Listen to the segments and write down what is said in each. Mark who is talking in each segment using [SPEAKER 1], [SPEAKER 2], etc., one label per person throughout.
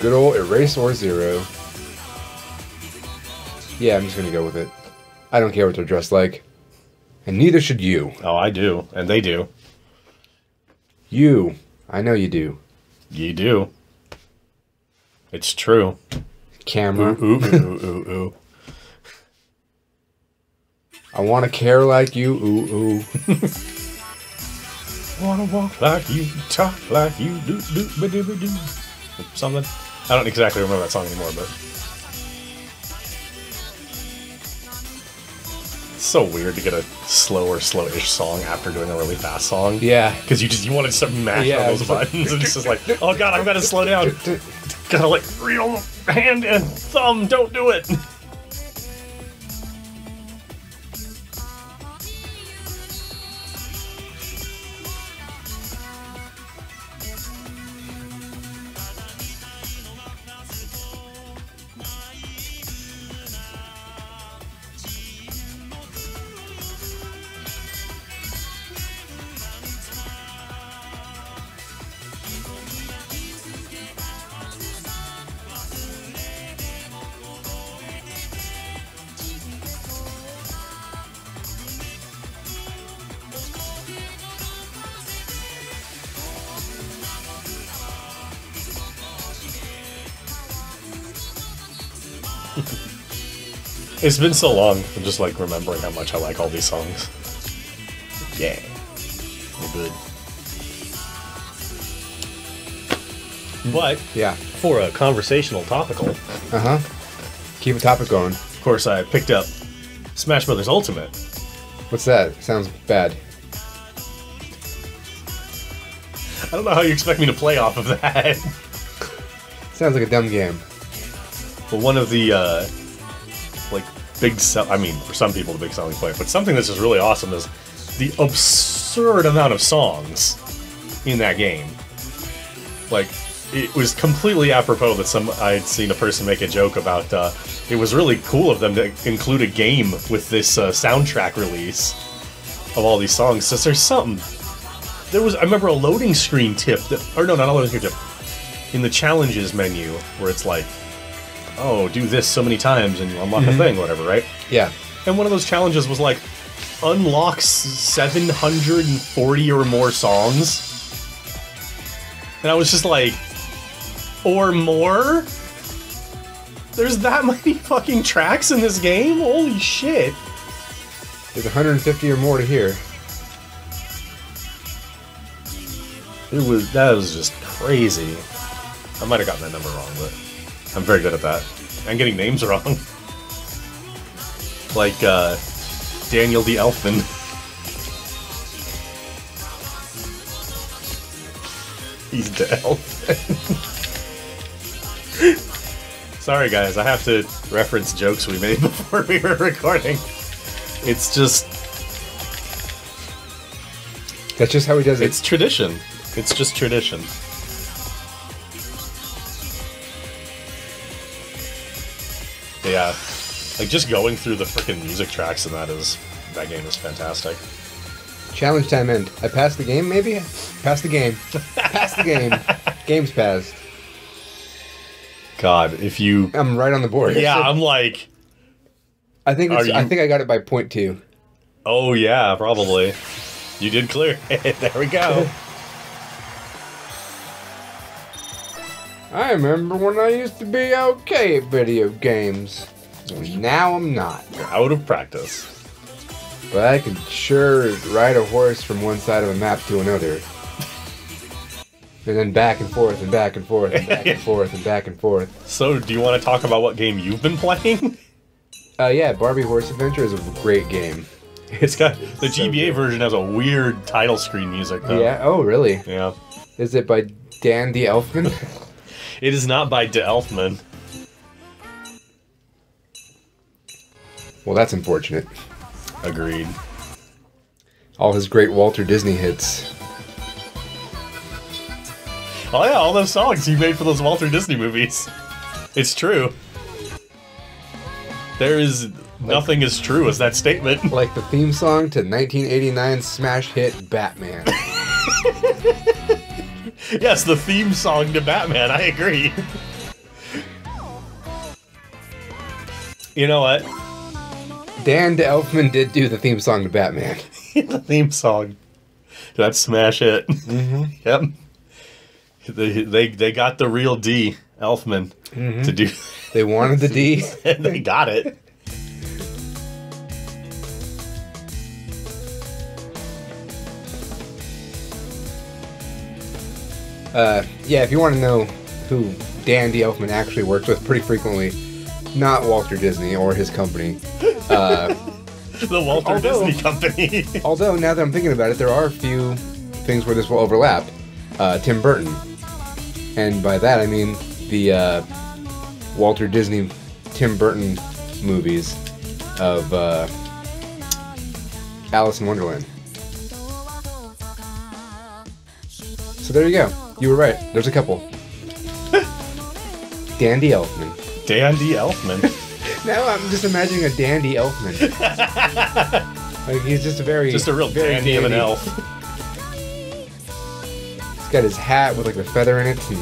[SPEAKER 1] Good old Erase or Zero. Yeah, I'm just gonna go with it. I don't care what they're dressed like. And neither should you.
[SPEAKER 2] Oh, I do, and they do.
[SPEAKER 1] You. I know you do.
[SPEAKER 2] You do. It's true.
[SPEAKER 1] Camera.
[SPEAKER 2] Ooh, ooh, ooh, ooh, ooh.
[SPEAKER 1] I wanna care like you. Ooh, ooh.
[SPEAKER 2] Wanna walk like you, talk like you, do, do, ba, do, ba, do. Something. I don't exactly remember that song anymore, but. It's so weird to get a slower, slowish song after doing a really fast song.
[SPEAKER 1] Yeah.
[SPEAKER 2] Because you just you want to start mashing
[SPEAKER 1] Yeah,
[SPEAKER 2] all those buttons, and it's just like, oh god, I've got to slow down. Gotta like real hand and thumb. Don't do it. It's been so long. I'm just like remembering how much I like all these songs. Yeah, they're good. But
[SPEAKER 1] Yeah.
[SPEAKER 2] for a conversational topical,
[SPEAKER 1] Uh huh. Keep a topic going.
[SPEAKER 2] of course, I picked up Smash Brothers Ultimate.
[SPEAKER 1] What's that? Sounds bad.
[SPEAKER 2] I don't know how you expect me to play off of that.
[SPEAKER 1] Sounds like a dumb game.
[SPEAKER 2] But one of the uh, like big I mean, for some people the big selling point, but something that's just really awesome is the absurd amount of songs in that game. Like it was completely apropos that some I'd seen a person make a joke about uh, it was really cool of them to include a game with this uh, soundtrack release of all these songs. Since there's something there was I remember a loading screen tip that or no not a loading screen tip in the challenges menu where it's like oh, do this so many times and you unlock a mm-hmm. thing, whatever, right?
[SPEAKER 1] Yeah.
[SPEAKER 2] And one of those challenges was like, unlock 740 or more songs. And I was just like, or more? There's that many fucking tracks in this game? Holy shit.
[SPEAKER 1] There's 150 or more to hear.
[SPEAKER 2] It was, that was just crazy. I might have gotten that number wrong, but I'm very good at that. And getting names wrong. like, uh, Daniel the Elfman. He's the Elfman. Sorry, guys, I have to reference jokes we made before we were recording. It's just,
[SPEAKER 1] That's just how he does it.
[SPEAKER 2] it's tradition. It's just tradition. Yeah, like just going through the freaking music tracks and that is that game is fantastic.
[SPEAKER 1] Challenge time end. I passed the game, maybe? Passed the game. passed the game. Game's passed.
[SPEAKER 2] God, if you
[SPEAKER 1] I'm right on the board.
[SPEAKER 2] yeah, I'm like,
[SPEAKER 1] I think it's,
[SPEAKER 2] Are
[SPEAKER 1] I think I got it by point two.
[SPEAKER 2] oh yeah, probably. You did clear there we go.
[SPEAKER 1] I remember when I used to be okay at video games. Now I'm not.
[SPEAKER 2] You're out of practice.
[SPEAKER 1] But I can sure ride a horse from one side of a map to another. And then back and forth and back and forth and back and forth and back and forth.
[SPEAKER 2] So, do you want to talk about what game you've been playing?
[SPEAKER 1] Uh, yeah, Barbie Horse Adventure is a great game.
[SPEAKER 2] It's got the
[SPEAKER 1] So
[SPEAKER 2] GBA
[SPEAKER 1] good.
[SPEAKER 2] version has a weird title screen music though.
[SPEAKER 1] Yeah. Oh, really?
[SPEAKER 2] Yeah.
[SPEAKER 1] Is it by Dan the Elfman?
[SPEAKER 2] It is not by De Elfman.
[SPEAKER 1] well, that's unfortunate.
[SPEAKER 2] Agreed.
[SPEAKER 1] All his great Walter Disney hits.
[SPEAKER 2] Oh yeah, all those songs he made for those Walter Disney movies. It's true. There is nothing as true as that statement.
[SPEAKER 1] Like the theme song to 1989 smash hit Batman.
[SPEAKER 2] Yes, the theme song to Batman, I agree. you know what?
[SPEAKER 1] Dan Elfman did do the theme song to Batman.
[SPEAKER 2] the theme song. That's smash it. Mm-hmm. Yep. They, they, they got the real D, Elfman, mm-hmm. to do.
[SPEAKER 1] They wanted the D.
[SPEAKER 2] they got it.
[SPEAKER 1] Uh, yeah, if you want to know who Dan D. Elfman actually works with pretty frequently, not Walter Disney or his company. Uh,
[SPEAKER 2] The Walter
[SPEAKER 1] Although-
[SPEAKER 2] Disney Company.
[SPEAKER 1] although, now that I'm thinking about it, there are a few things where this will overlap. Uh, Tim Burton. And by that, I mean the uh, Walter Disney Tim Burton movies of uh, Alice in Wonderland. So there you go. You were right. There's a couple. Dandy Elfman.
[SPEAKER 2] Dandy Elfman.
[SPEAKER 1] Now I'm just imagining a Dandy Elfman. like he's just a very
[SPEAKER 2] Just a real
[SPEAKER 1] very
[SPEAKER 2] dandy of an elf.
[SPEAKER 1] He's got his hat with like the feather in it, and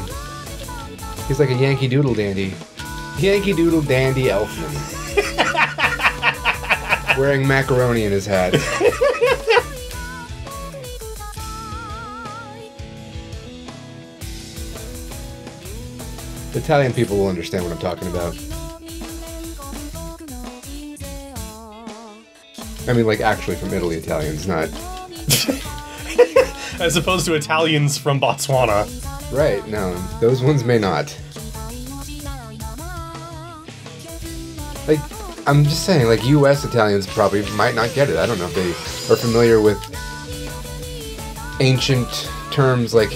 [SPEAKER 1] he's like a Yankee Doodle dandy. Yankee Doodle dandy Elfman. Wearing macaroni in his hat. Italian people will understand what I'm talking about. I mean, like actually from Italy, Italians, not
[SPEAKER 2] As opposed to Italians from Botswana.
[SPEAKER 1] right. No, those ones may not. Like, I'm just saying, like U.S. Italians probably might not get it. I don't know if they are familiar with ancient terms like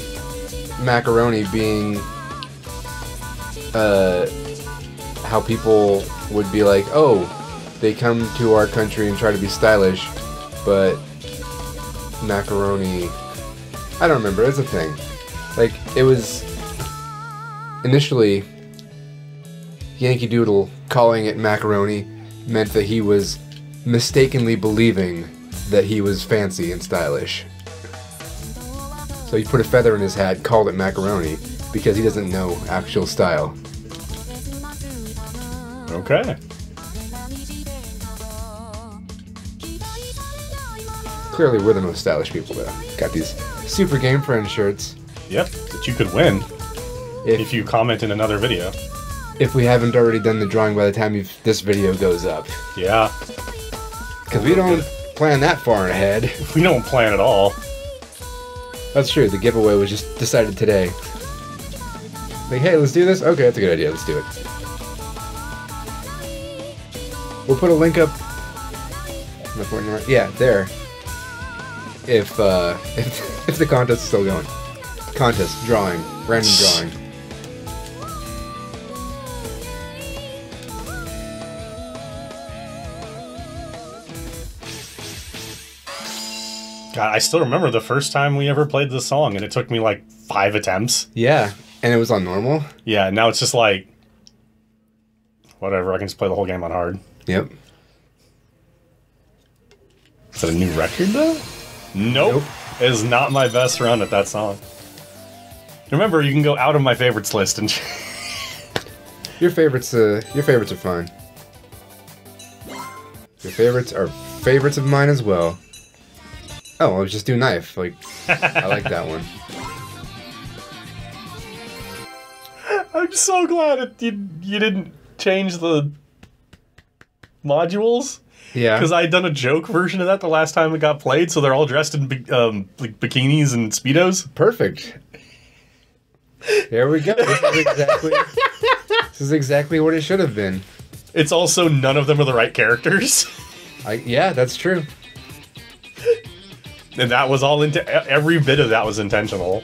[SPEAKER 1] macaroni being uh, how people would be like, oh, they come to our country and try to be stylish, but macaroni. I don't remember. It's a thing. Like it was initially Yankee Doodle calling it macaroni meant that he was mistakenly believing that he was fancy and stylish. So he put a feather in his hat, called it macaroni, because he doesn't know actual style.
[SPEAKER 2] Okay.
[SPEAKER 1] Clearly, we're the most stylish people, though. Got these Super Game Friend shirts.
[SPEAKER 2] Yep. That you could win
[SPEAKER 1] If,
[SPEAKER 2] if you comment in another video.
[SPEAKER 1] if we haven't already done the drawing by the time you've, this video goes up,
[SPEAKER 2] Yeah.
[SPEAKER 1] because we don't plan that far ahead.
[SPEAKER 2] We don't plan at all.
[SPEAKER 1] That's true. The giveaway was just decided today. Like, hey, let's do this. Okay, that's a good idea. Let's do it. We'll put a link up. No point in there. Yeah, there. If uh, if if the contest is still going, contest drawing, random drawing.
[SPEAKER 2] God, I still remember the first time we ever played this song, and it took me like five attempts.
[SPEAKER 1] Yeah, and it was on normal.
[SPEAKER 2] Yeah, now it's just like, whatever, I can just play the whole game on hard.
[SPEAKER 1] Yep.
[SPEAKER 2] Is that a new record, though? Nope.
[SPEAKER 1] Nope.
[SPEAKER 2] It is not my best run at that song. Remember, you can go out of my favorites list and.
[SPEAKER 1] Your favorites, uh, your favorites are fine. Your favorites are favorites of mine as well. Oh, I'll just do knife. Like, I like that one.
[SPEAKER 2] so glad it, you, you didn't change the modules.
[SPEAKER 1] Yeah.
[SPEAKER 2] Because I had done a joke version of that the last time it got played, so they're all dressed in bi- um, like bikinis and speedos.
[SPEAKER 1] Perfect. There we go. This is exactly. this is exactly what it should have been.
[SPEAKER 2] It's also none of them are the right characters,
[SPEAKER 1] I yeah, that's true.
[SPEAKER 2] and that was all into every bit of that was intentional.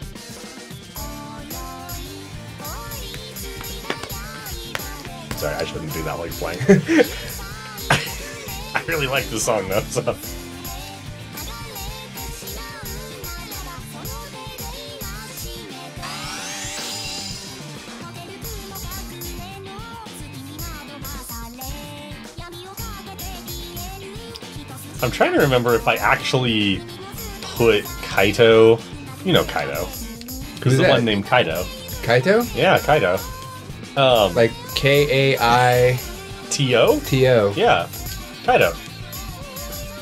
[SPEAKER 2] Sorry, I shouldn't do that like playing. I really like this song though. So. I'm trying to remember if I actually put Kaito. You know Kaito.
[SPEAKER 1] Who's
[SPEAKER 2] the
[SPEAKER 1] that?
[SPEAKER 2] one named Kaito.
[SPEAKER 1] Kaito?
[SPEAKER 2] Yeah, Kaito. Um,
[SPEAKER 1] Like K A I
[SPEAKER 2] To.
[SPEAKER 1] To.
[SPEAKER 2] Yeah, Kaito.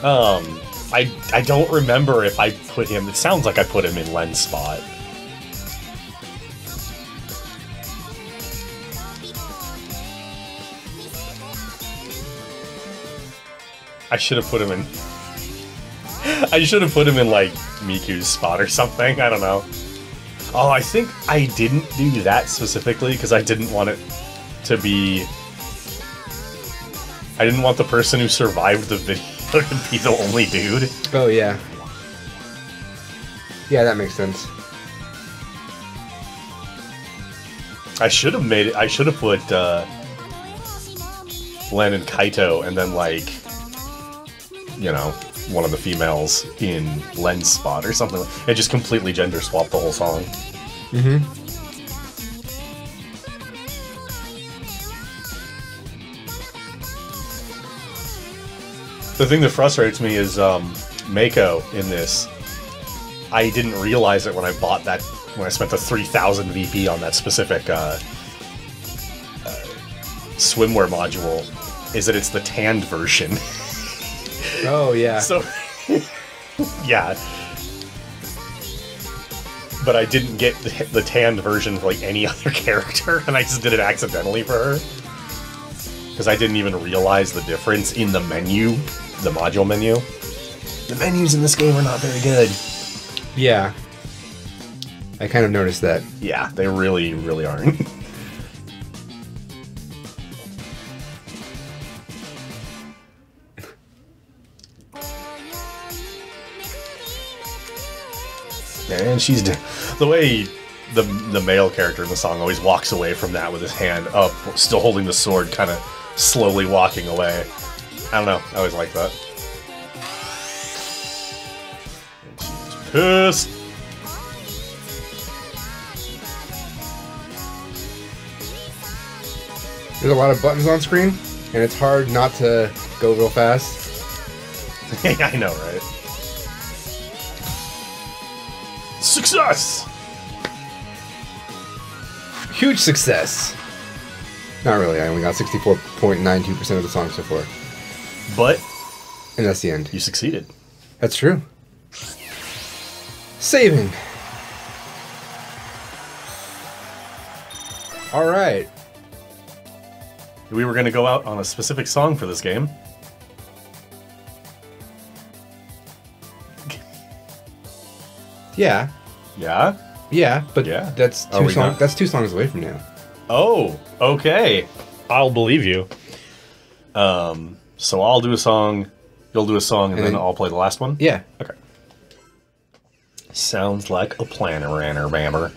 [SPEAKER 2] Um, I I don't remember if I put him. It sounds like I put him in Len's spot. I should have put him in. I should have put him in like Miku's spot or something. I don't know. Oh, I think I didn't do that specifically because I didn't want it to be. I didn't want the person who survived the video to be the only dude.
[SPEAKER 1] Oh yeah. Yeah, that makes sense.
[SPEAKER 2] I should have made it. I should have put uh, Len and Kaito, and then like, you know, one of the females in Len's spot or something. And just completely gender swap the whole song.
[SPEAKER 1] Mm-hmm.
[SPEAKER 2] The thing that frustrates me is um, Meiko in this. I didn't realize it when I bought that when I spent the three thousand VP on that specific uh, uh, swimwear module. Is that it's the tanned version?
[SPEAKER 1] Oh yeah.
[SPEAKER 2] so, yeah. But I didn't get the, the tanned version for like any other character, and I just did it accidentally for her because I didn't even realize the difference in the menu, the module menu. The menus in this game are not very good.
[SPEAKER 1] yeah. I kind of noticed that.
[SPEAKER 2] Yeah, they really, really aren't. and she's d- the way the the male character in the song always walks away from that with his hand up, still holding the sword, kind of slowly walking away. I don't know. I always like that. Pissed.
[SPEAKER 1] There's a lot of buttons on screen, and it's hard not to go real fast.
[SPEAKER 2] I know, right? Success!
[SPEAKER 1] Huge success. Not really. I only got 64.92% of the song so far,
[SPEAKER 2] But
[SPEAKER 1] and that's the end.
[SPEAKER 2] you succeeded.
[SPEAKER 1] That's true. Saving. All right.
[SPEAKER 2] We were going to go out on a specific song for this game.
[SPEAKER 1] Yeah.
[SPEAKER 2] Yeah?
[SPEAKER 1] Yeah, but
[SPEAKER 2] Yeah.
[SPEAKER 1] that's two songs. That's two songs away from now.
[SPEAKER 2] Oh, okay. I'll believe you. Um, so I'll do a song, you'll do a song, and,
[SPEAKER 1] And
[SPEAKER 2] then,
[SPEAKER 1] then-
[SPEAKER 2] I'll play the last one?
[SPEAKER 1] Yeah.
[SPEAKER 2] Okay. Sounds like a planner, ranner, bammer.